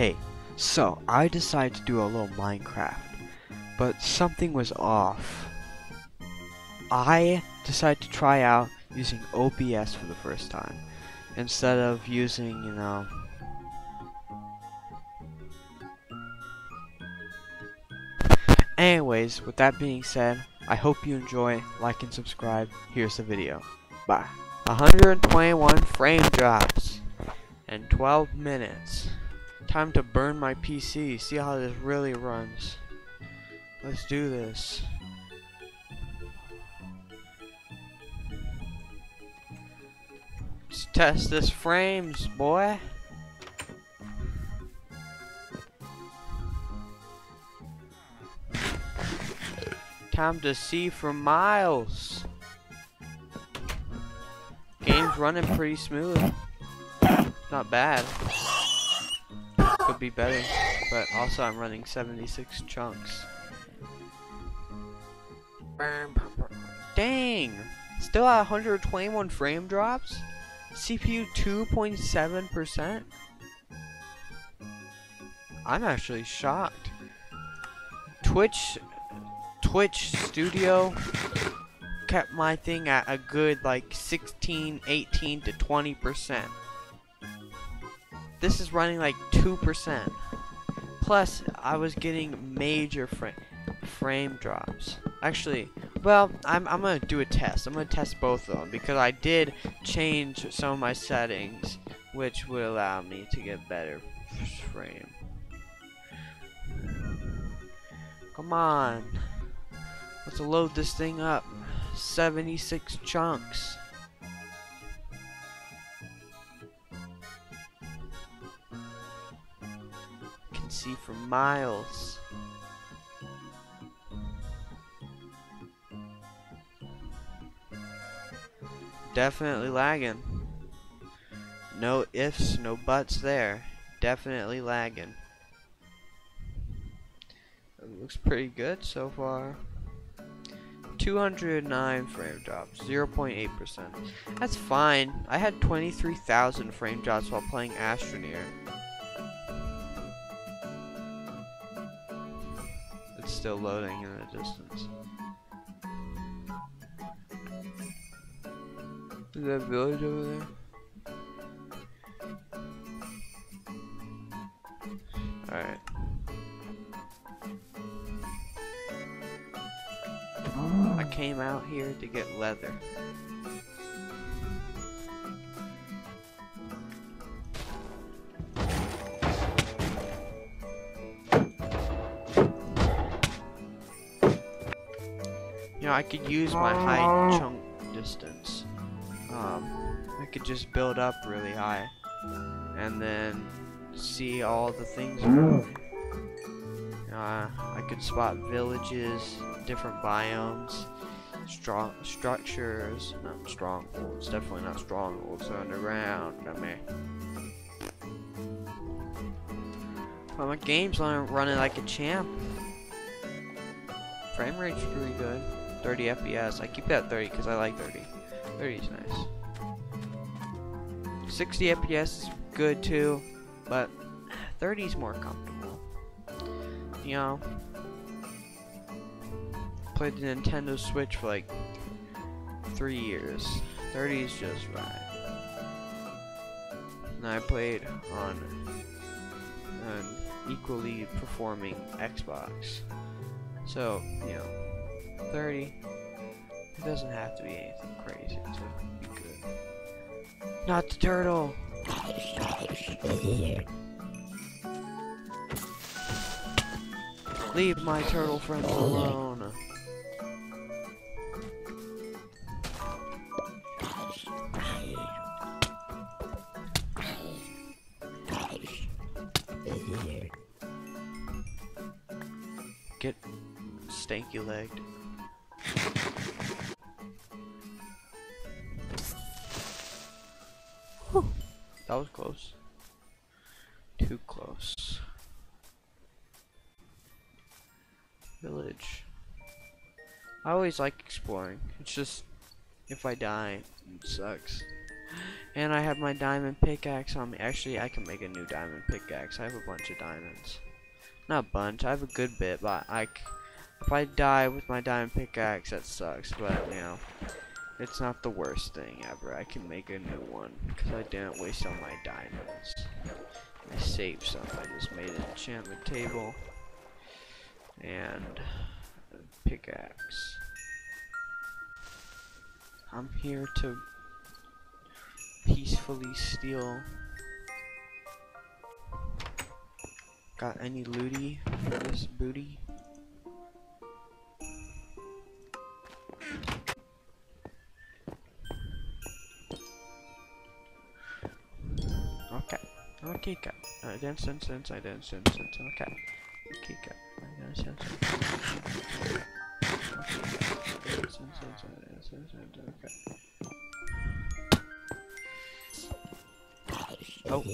Hey, so I decided to do a little Minecraft, but something was off. I decided to try out using OBS for the first time, instead of using, you know, Anyways, with that being said, I hope you enjoy, like and subscribe. Here's the video. Bye. 121 frame drops in 12 minutes. Time to burn my PC, see how this really runs. Let's do this. Let's test this frames, boy. Time to see for miles. Game's running pretty smooth. Not bad. Be better. But also I'm running 76 chunks. Dang! Still at 121 frame drops? CPU 2.7%? I'm actually shocked. Twitch Twitch Studio kept my thing at a good like 16, 18 to 20%. This is running like 2%. Plus, I was getting major frame frame drops. Actually, well, I'm, I'm gonna do a test. I'm gonna test both of them because I did change some of my settings, which would allow me to get better frame. Come on. Let's load this thing up. 76 chunks. See for miles. Definitely lagging. No ifs, no buts there. Definitely lagging. It looks pretty good so far. 209 frame drops, 0.8%. That's fine. I had 23,000 frame drops while playing Astroneer. Still loading in the distance. Is that village over there? Alright. I came out here to get leather. I could use my high chunk distance. Um, I could just build up really high. And then see all the things around me. Uh, I could spot villages, different biomes, strong structures, not strongholds, definitely not strongholds underground. I mean, well, my game's running like a champ. Frame rate's pretty good, 30 FPS. I keep that 30 because I like 30. 30 is nice. 60 FPS is good too, but 30 is more comfortable. You know, played the Nintendo Switch for like three years. 30 is just right. And I played on an equally performing Xbox. So, you know, 30, it doesn't have to be anything crazy to be good. Not the turtle! Leave my turtle friends alone. Get stanky legged. That was close. Too close. Village. I always like exploring. It's just, if I die, it sucks. And I have my diamond pickaxe on me. Actually, I can make a new diamond pickaxe. I have a bunch of diamonds. Not a bunch. I have a good bit, but I, if I die with my diamond pickaxe, that sucks. But you know, it's not the worst thing ever. I can make a new one because I didn't waste all my diamonds. I saved some. I just made an enchantment table and a pickaxe. I'm here to peacefully steal. Got any looty for this booty? Okay. Okay, cut. I didn't sense sense, I didn't sense sense. Okay. Okay, cut. I didn't sense sense. Okay. Sense, I sense sense. Okay. Oh,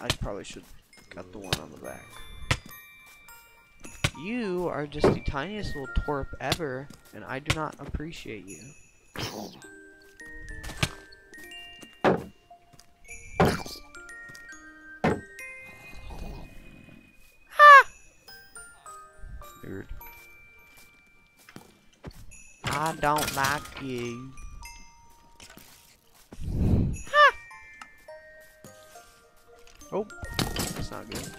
I probably should got the one on the back. You are just the tiniest little twerp ever, and I do not appreciate you. I don't like you. Oh, that's not good.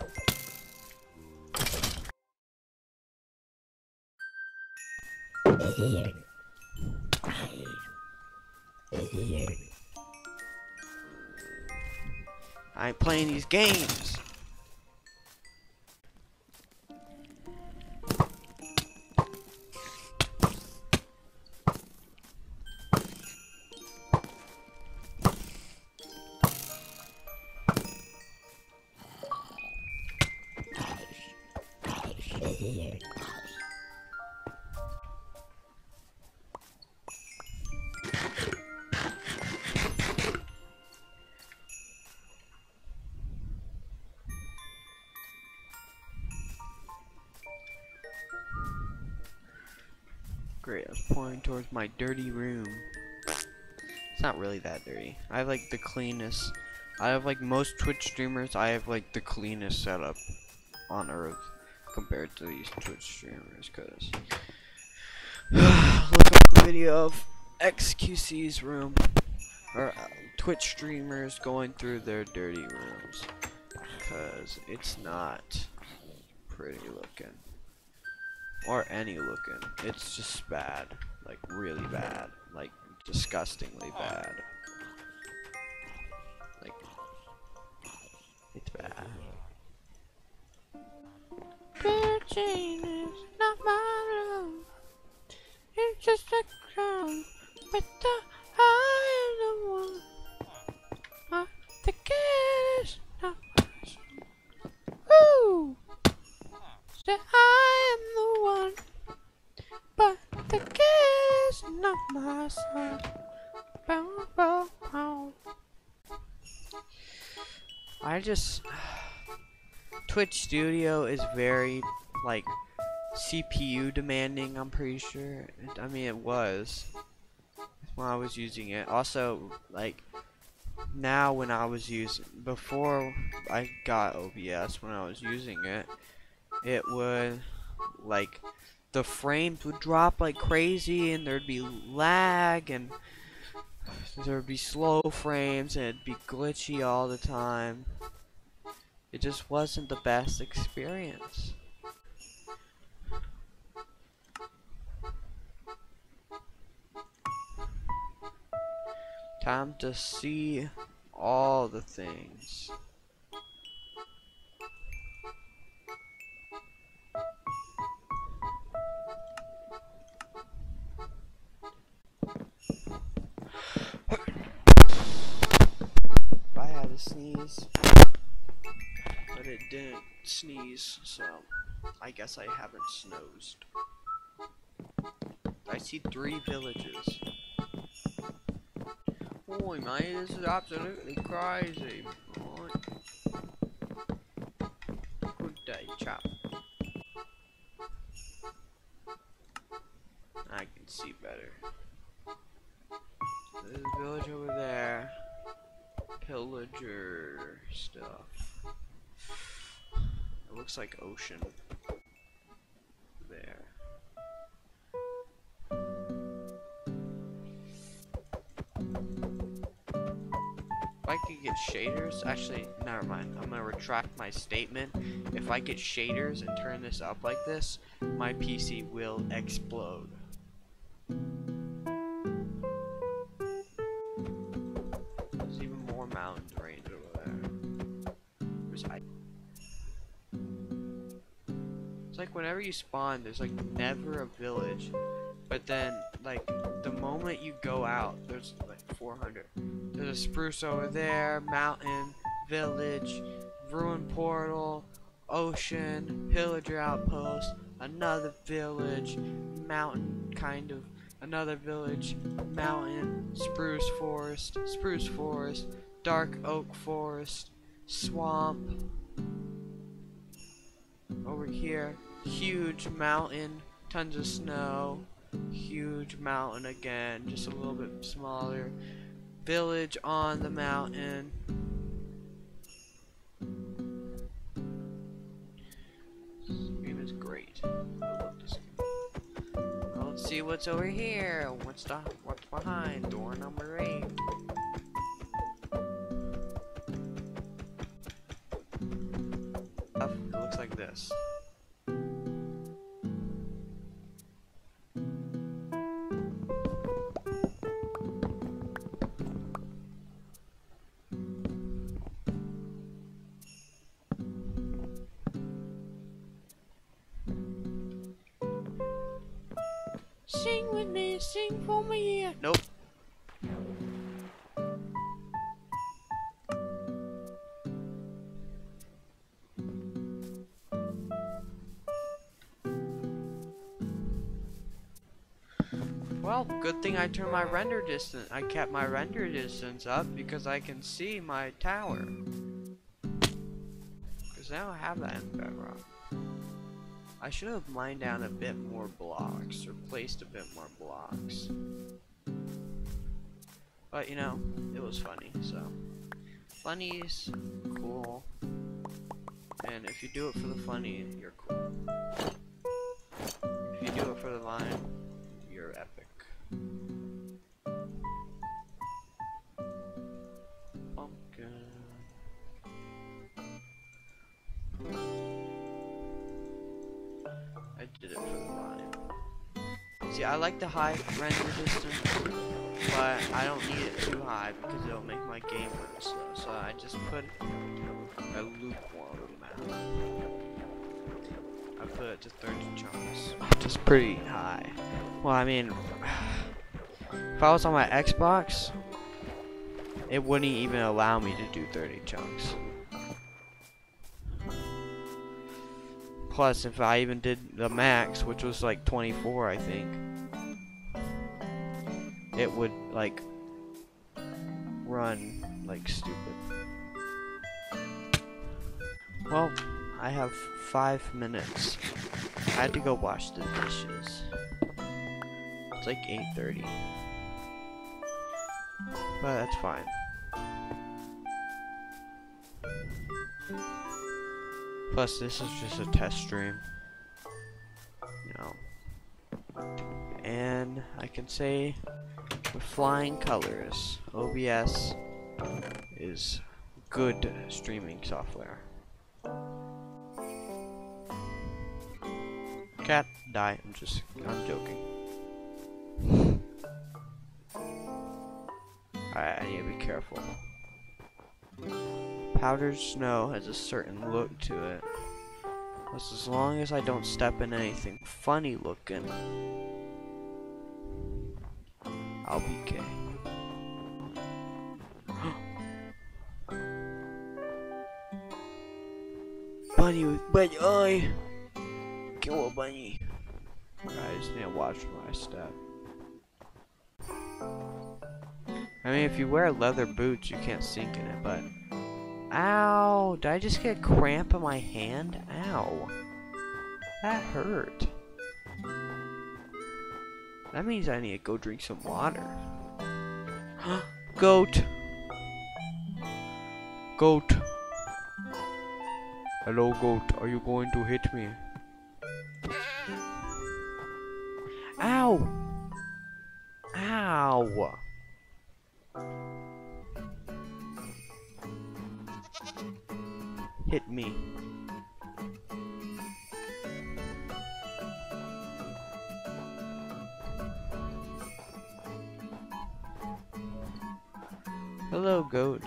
I ain't playing these games. I was pointing towards my dirty room. It's not really that dirty. I have like the cleanest. I have like most Twitch streamers. I have like the cleanest setup on Earth compared to these Twitch streamers. Cause look up the video of XQC's room or uh, Twitch streamers going through their dirty rooms. Cause it's not pretty looking or any looking. It's just bad, like really bad, like disgustingly bad. Like it's bad. Virgin is not my love. It's just a crown with the Twitch Studio is very like CPU demanding. I'm pretty sure. I mean, it was when I was using it. Also, like now when I was using before I got OBS when I was using it, it would like the frames would drop like crazy and there'd be lag and there'd be slow frames and it'd be glitchy all the time. It just wasn't the best experience. Time to see all the things. Didn't sneeze, so I guess I haven't snoozed. I see three villages. Boy, man, this is absolutely crazy. Good day, chap. I can see better. There's a village over there. pillager stuff. Looks like ocean. There. If I could get shaders, actually, never mind. I'm gonna retract my statement. If I get shaders and turn this up like this, my PC will explode. It's like whenever you spawn, there's like never a village. But then, like, the moment you go out, there's like 400. There's a spruce over there, mountain, village, ruin portal, ocean, pillager outpost, another village, mountain, kind of, another village, mountain, spruce forest, spruce forest, dark oak forest, swamp. Over here, huge mountain, tons of snow, huge mountain again, just a little bit smaller. Village on the mountain. This game is great. Let's see what's over here. What's the what's behind door number eight? It looks like this. Sing for me. Nope. Well, good thing I turned my render distance. I kept my render distance up because I can see my tower. Because now I have that in Bedrock. I should have mined down a bit more blocks, or placed a bit more blocks. But, you know, it was funny, so. Funny's cool. And if you do it for the funny, you're cool. If you do it for the line, you're epic. See, I like the high render distance, but I don't need it too high because it'll make my game run slow. So I just put a lukewarm amount. I put it to 30 chunks, which is pretty high. Well, I mean, if I was on my Xbox, it wouldn't even allow me to do 30 chunks. Plus, if I even did the max, which was like 24, I think, it would like run like stupid. Well, I have five minutes. I had to go wash the dishes. It's like 8:30, but that's fine. Plus, this is just a test stream. You know. And I can say with flying colors, OBS is good streaming software. Cat, die. I'm just, I'm joking. Alright, I need to be careful. Powdered snow has a certain look to it. As long as I don't step in anything funny looking, I'll be okay. bunny with bunny eye! Kill a bunny. I just need to watch my step. I mean, if you wear leather boots, you can't sink in it, but... Ow! Did I just get a cramp in my hand? Ow. That hurt. That means I need to go drink some water. Goat! Goat. Hello, goat. Are you going to hit me? Ow! Ow! Hit me. Hello, goat.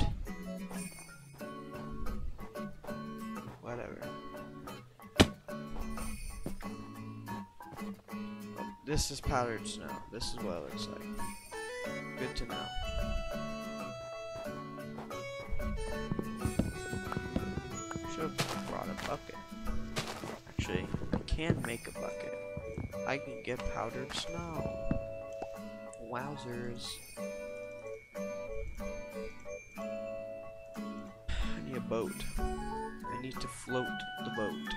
Whatever. Oh, this is powdered snow. This is what it looks like. Good to know. Can make a bucket. I can get powdered snow. Wowzers. I need a boat. I need to float the boat.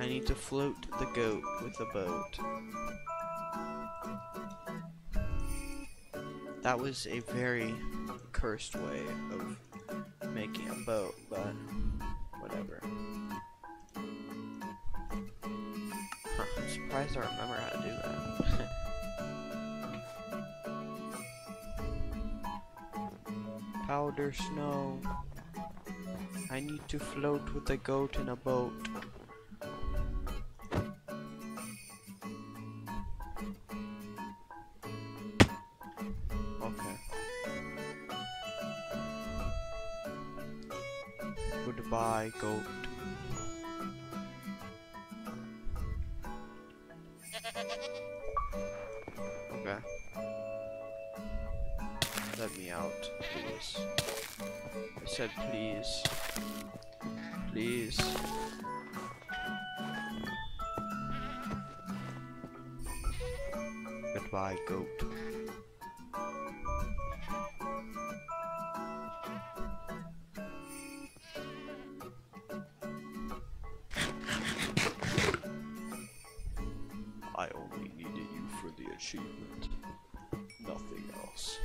I need to float the goat with the boat. That was a very cursed way of making a boat, but whatever. Huh, I'm surprised I remember how to do that. Powder snow. I need to float with a goat in a boat. Goodbye, goat. Okay. Let me out, please. I said please. Please. Goodbye, goat. Achievement. Nothing else.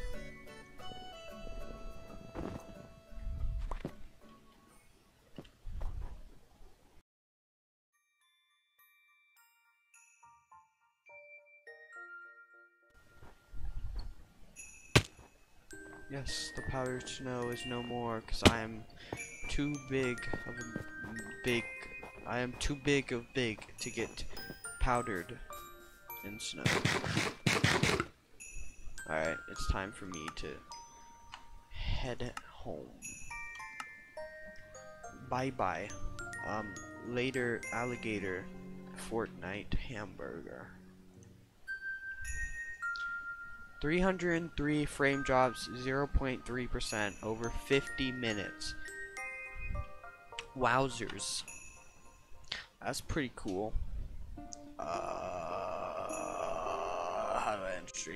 Yes, the powdered snow is no more because I am too big of a big. I am too big of big to get powdered snow. Alright, it's time for me to head home. Bye bye. Um, later, alligator Fortnite hamburger. 303 frame drops, 0.3% over 50 minutes. Wowzers. That's pretty cool. Uh, end stream?